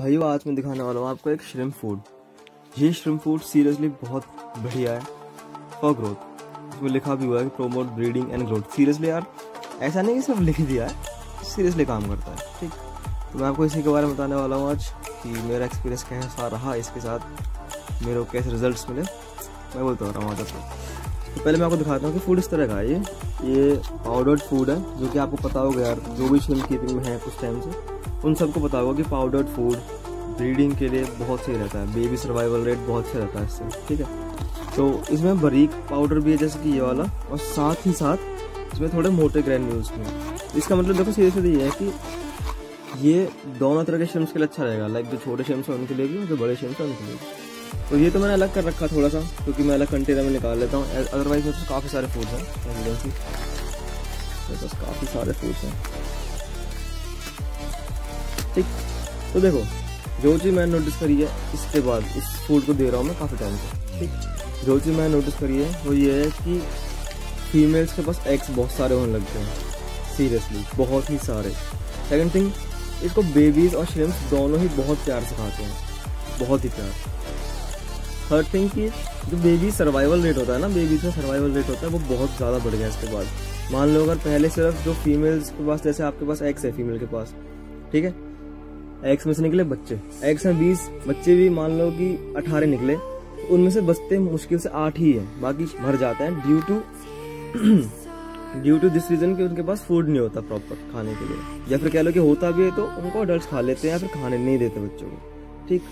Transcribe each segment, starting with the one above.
भाइयों, आज मैं दिखाने वाला हूँ आपको एक श्रिम फ़ूड ये श्रिम फ़ूड सीरियसली बहुत बढ़िया है फॉर ग्रोथ इसमें लिखा भी हुआ है कि promote breeding and growth seriously यार, ऐसा नहीं कि सिर्फ़ लिख दिया है सीरियसली काम करता है, ठीक? तो मैं आपको इसी के बारे में बताने वाला हूँ आज कि मेरा एक्सपीरियंस कैसा रहा, इसके साथ मेरे को कैसे रिजल्ट्स मिले। मैं बोलता रहा हूँ आदत तो पहले मैं आपको दिखाता हूँ कि फ़ूड इस तरह का है। ये ये पाउडर्ड फ़ूड है, जो कि आपको पता होगा यार, जो भी श्रिम कीपिंग में है कुछ टाइम से। उन सबको पता होगा कि पाउडर्ड फ़ूड ब्रीडिंग के लिए बहुत सही रहता है। बेबी सर्वाइवल रेट बहुत सही रहता है इससे, ठीक है? तो इसमें बारीक पाउडर भी है, जैसे कि ये वाला, और साथ ही साथ इसमें थोड़े मोटे ग्रैन्यूल्स भी हैं। इसका मतलब देखो सीधे सीधे ये है कि ये दोनों तरह के शिम्स के लिए अच्छा रहेगा। लाइक जो छोटे शेम्स हैं उनके लिए भी, जो बड़े शेम्स हैं उनके लिए भी। तो ये तो मैंने अलग कर रखा थोड़ा सा, क्योंकि मैं अलग कंटेनर में निकाल लेता हूँ। अदरवाइज़ मेरे पास काफ़ी सारे फूड्स हैं काफ़ी सारे फूड्स हैं। ठीक। तो देखो, जो चीज़ मैंने नोटिस करी है, इसके बाद, इस फ़ूड को दे रहा हूँ मैं काफ़ी टाइम से ठीक। जो चीज़ मैंने नोटिस करी है, वो ये है कि फीमेल्स के पास एग्स बहुत सारे होने लगते हैं। सीरियसली बहुत ही सारे। सेकंड थिंग इसको बेबीज और श्रिम्स दोनों ही बहुत प्यार से खाते हैं। बहुत ही प्यार। थर्ड थिंग कि जो बेबी सर्वाइवल रेट होता है ना बेबीज का सर्वाइवल रेट होता है, वो बहुत ज़्यादा बढ़ गया इसके बाद। मान लो अगर पहले सिर्फ़ जो फीमेल्स के पास, जैसे आपके पास एक्स है फीमेल के पास, ठीक है? एक्स में से निकले बच्चे। एक्स में बीस बच्चे भी मान लो कि अठारह निकले उनमें से बचते मुश्किल से आठ ही है। बाकी मर जाते हैं due to due to this reason कि उनके पास फ़ूड नहीं होता प्रॉपर खाने के लिए। या फिर कह लो कि होता भी है तो उनको अडल्ट खा लेते हैं या फिर खाने नहीं देते बच्चों को। ठीक?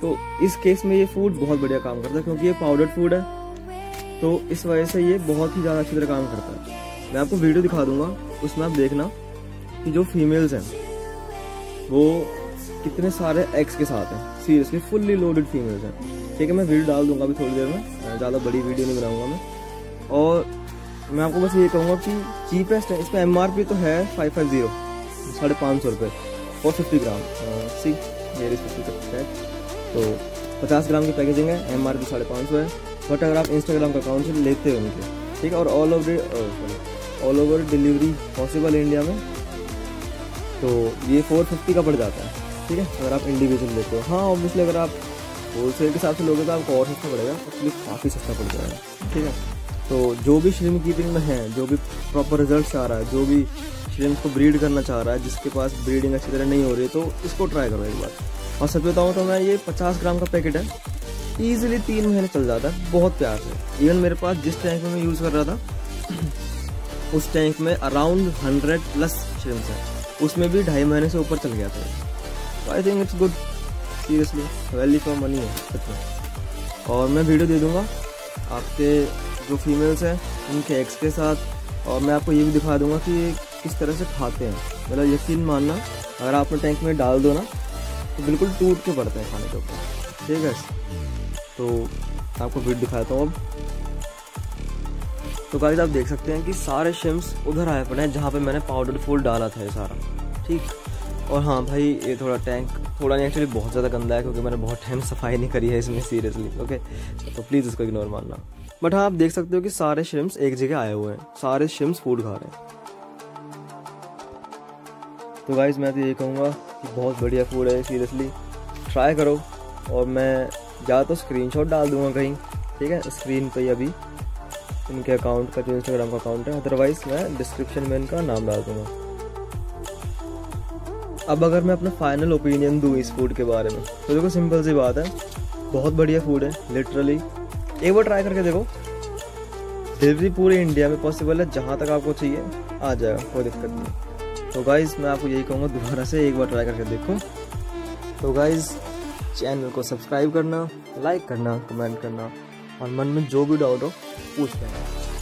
तो इस केस में ये फ़ूड बहुत बढ़िया काम करता है क्योंकि ये पाउडर्ड फ़ूड है। तो इस वजह से ये बहुत ही ज़्यादा अच्छी तरह काम करता है। मैं आपको वीडियो दिखा दूँगा, उसमें आप देखना कि जो फीमेल्स हैं, वो कितने सारे एक्स के साथ हैं। सीरियसली फुल्ली लोडेड फीमेल्स हैं। ठीक है, मैं वीडियो डाल दूँगा अभी थोड़ी देर में। ज़्यादा बड़ी वीडियो नहीं बनाऊँगा मैं। और मैं आपको बस ये कहूँगा कि चीपेस्ट है, इसमें एम तो है फाइव फाइव ज़ीरो साढ़े पाँच सौ रुपये और फिफ्टी ग्राम सी मेरी फिफ्टी तो पचास ग्राम की पैकेजिंग है एम आर पी साढ़े पाँच सौ है। बट अगर आप इंस्टाग्राम का अकाउंट से लेते हो उनके ठीक है, और all over all over delivery possible India में तो ये फोर फिफ्टी का पड़ जाता है। ठीक है, अगर आप इंडिविजुअल लेते हो। हाँ ऑब्वियसली अगर आप होलसेल के हिसाब से लोगे तो आपको और सस्ता पड़ेगा एक्चुअली काफ़ी सस्ता पड़ जाएगा, ठीक है? तो जो भी श्रिम कीपिंग में है, जो भी प्रॉपर रिज़ल्ट चाह रहा है, जो भी श्रिम को ब्रीड करना चाह रहा है, जिसके पास ब्रीडिंग अच्छी तरह नहीं हो रही तो इसको ट्राई करो एक बार। और सच बताऊँ तो मैं, ये पचास ग्राम का पैकेट है ईजिली तीन महीने चल जाता है, बहुत प्यार से। इवन मेरे पास जिस टैंक में मैं यूज़ कर रहा था, उस टैंक में अराउंड हंड्रेड प्लस श्रिम्स है। उसमें भी ढाई महीने से ऊपर चल गया था। I think it's good seriously value for money है, सच और मैं वीडियो दे दूँगा. आपके जो फीमेल्स हैं, उनके एक्स के साथ, और मैं आपको ये भी दिखा दूँगा कि किस तरह से खाते हैं. मतलब यकीन मानना, अगर आपने टैंक में डाल दो ना तो बिल्कुल टूट के पड़ते हैं खाने के ऊपर. ठीक है? तो आपको वीडियो दिखाता हूँ अब. तो गाइस आप देख सकते हैं कि सारे शिम्स उधर आए पड़े हैं, जहाँ पे मैंने पाउडर फूल डाला था ये सारा. ठीक? और हाँ भाई, ये थोड़ा टैंक थोड़ा नहीं एक्चुअली बहुत ज़्यादा गंदा है क्योंकि मैंने बहुत टाइम सफ़ाई नहीं करी है इसमें सीरियसली ओके तो प्लीज़ इसको इग्नोर मानना बट हाँ आप देख सकते हो कि सारे शिम्स एक जगह आए हुए हैं। सारे शिम्स फ़ूड खा रहे हैं। तो गाइज़ मैं तो ये कहूँगा कि बहुत बढ़िया फ़ूड है सीरियसली ट्राई करो और मैं या तो स्क्रीनशॉट डाल दूँगा कहीं, ठीक है? स्क्रीन पे अभी इनके अकाउंट का जो इंस्टाग्राम का अकाउंट है अदरवाइज़ मैं डिस्क्रिप्शन में इनका नाम डाल दूँगा। अब अगर मैं अपना फाइनल ओपिनियन दूँ इस फ़ूड के बारे में तो देखो सिंपल सी बात है। बहुत बढ़िया फ़ूड है लिटरली एक बार ट्राई करके देखो। डिलीवरी पूरे इंडिया में पॉसिबल है, जहाँ तक आपको चाहिए, आ जाएगा, कोई दिक्कत नहीं। तो गाइज़ मैं आपको यही कहूँगा, दोबारा से एक बार ट्राई करके देखो। तो गाइज़ चैनल को सब्सक्राइब करना लाइक करना कमेंट करना, और मन में जो भी डाउट हो, पूछ लेना।